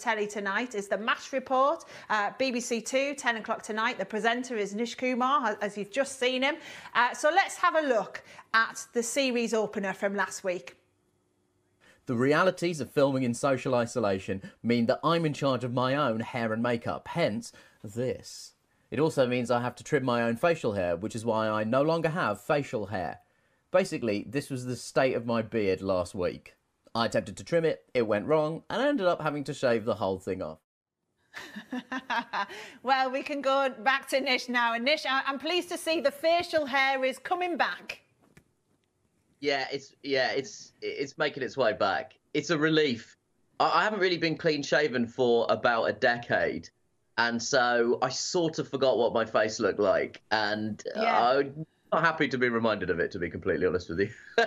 telly tonight is the MASH Report, uh, BBC Two, 10 o'clock tonight. The presenter is Nish Kumar, as you've just seen him. Uh, so let's have a look at the series opener from last week. The realities of filming in social isolation mean that I'm in charge of my own hair and makeup, hence this. It also means I have to trim my own facial hair, which is why I no longer have facial hair. Basically, this was the state of my beard last week. I attempted to trim it, it went wrong, and I ended up having to shave the whole thing off. well, we can go back to Nish now. And Nish, I'm pleased to see the facial hair is coming back. Yeah, it's yeah, it's it's making its way back. It's a relief. I, I haven't really been clean shaven for about a decade, and so I sort of forgot what my face looked like, and uh, yeah. I'm not happy to be reminded of it. To be completely honest with you.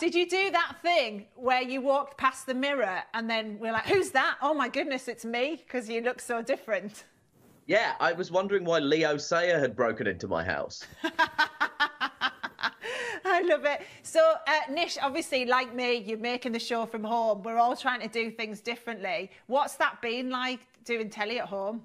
Did you do that thing where you walked past the mirror and then we're like, "Who's that? Oh my goodness, it's me!" Because you look so different. Yeah, I was wondering why Leo Sayer had broken into my house. I love it. So, uh, Nish, obviously, like me, you're making the show from home. We're all trying to do things differently. What's that been like doing telly at home?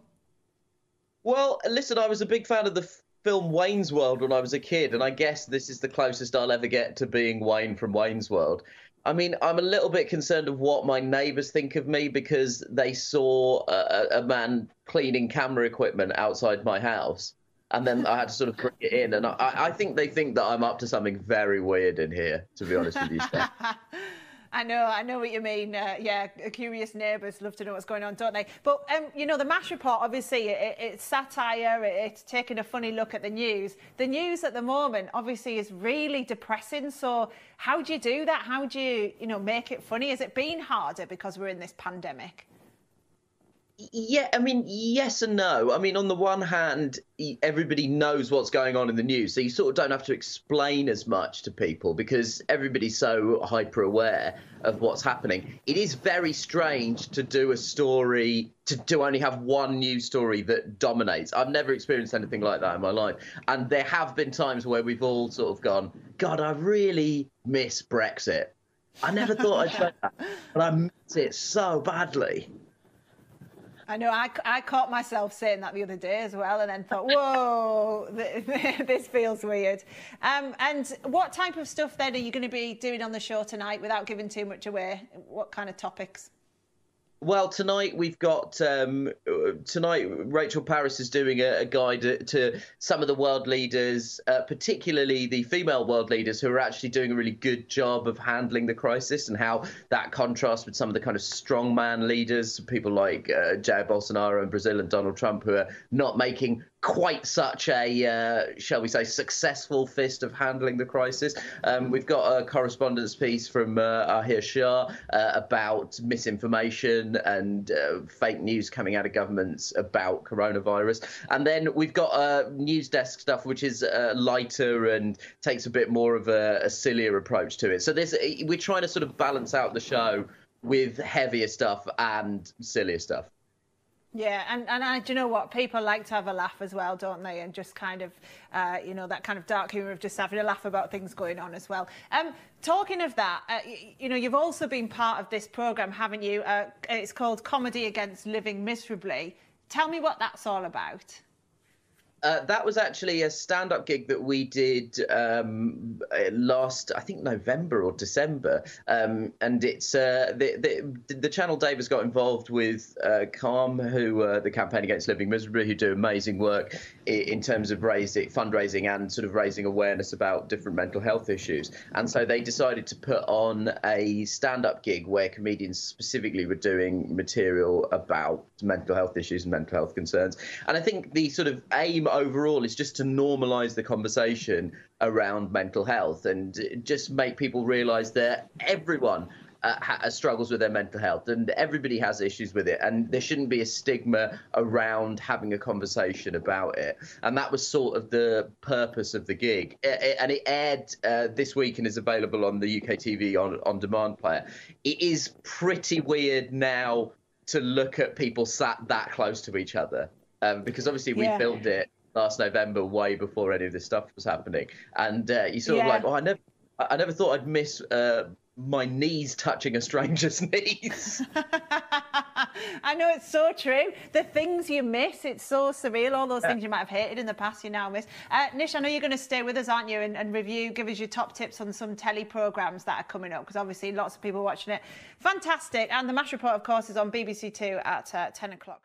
Well, listen, I was a big fan of the film Wayne's World when I was a kid, and I guess this is the closest I'll ever get to being Wayne from Wayne's World. I mean, I'm a little bit concerned of what my neighbours think of me because they saw a, a man cleaning camera equipment outside my house and then I had to sort of bring it in. And I, I think they think that I'm up to something very weird in here, to be honest with you. I know, I know what you mean. Uh, yeah, curious neighbours love to know what's going on, don't they? But um, you know, the Mash report obviously it, it's satire. It, it's taking a funny look at the news. The news at the moment obviously is really depressing. So how do you do that? How do you, you know, make it funny? Has it been harder because we're in this pandemic? Yeah, I mean, yes and no. I mean, on the one hand, everybody knows what's going on in the news, so you sort of don't have to explain as much to people because everybody's so hyper aware of what's happening. It is very strange to do a story to, to only have one news story that dominates. I've never experienced anything like that in my life, and there have been times where we've all sort of gone, "God, I really miss Brexit." I never thought I'd say that, but I miss it so badly. I know I, I caught myself saying that the other day as well and then thought, whoa, this feels weird. Um, and what type of stuff then are you going to be doing on the show tonight without giving too much away? What kind of topics? Well, tonight we've got um, tonight Rachel Parris is doing a, a, guide to some of the world leaders, uh, particularly the female world leaders who are actually doing a really good job of handling the crisis and how that contrasts with some of the kind of strongman leaders, people like uh, Jair Bolsonaro in Brazil and Donald Trump, who are not making quite such a, uh, shall we say, successful fist of handling the crisis. Um, we've got a correspondence piece from uh, Ahir Shah uh, about misinformation and uh, fake news coming out of governments about coronavirus. And then we've got uh, news desk stuff, which is uh, lighter and takes a bit more of a, a sillier approach to it. So this, we're trying to sort of balance out the show with heavier stuff and sillier stuff. Yeah, and, and I, do you know what? People like to have a laugh as well, don't they? And just kind of, uh, you know, that kind of dark humour of just having a laugh about things going on as well. Um, talking of that, uh, you, know, you've also been part of this programme, haven't you? Uh, it's called Comedy Against Living Miserably. Tell me what that's all about. Uh, that was actually a stand-up gig that we did um, last, I think, November or December, um, and it's uh, the, the, the channel Dave's got involved with uh, Calm, who uh, the campaign against living miserably, who do amazing work in terms of raising fundraising and sort of raising awareness about different mental health issues. And so they decided to put on a stand-up gig where comedians specifically were doing material about mental health issues and mental health concerns. And I think the sort of aim overall is just to normalize the conversation around mental health and just make people realize that everyone uh, ha- struggles with their mental health and everybody has issues with it. And there shouldn't be a stigma around having a conversation about it. And that was sort of the purpose of the gig. It, it, and it aired uh, this week and is available on the uk tv on, on demand player. It is pretty weird now to look at people sat that close to each other um, because obviously we yeah. filmed it last November, way before any of this stuff was happening. And uh, you sort yeah. of like, oh, I never, I never thought I'd miss uh, my knees touching a stranger's knees. I know it's so true. The things you miss, it's so surreal. All those things you might have hated in the past, you now miss. Uh, Nish, I know you're going to stay with us, aren't you, and, and review, give us your top tips on some telly programmes that are coming up, because obviously lots of people watching it. Fantastic. And the MASH report, of course, is on BBC Two at uh, 10 o'clock.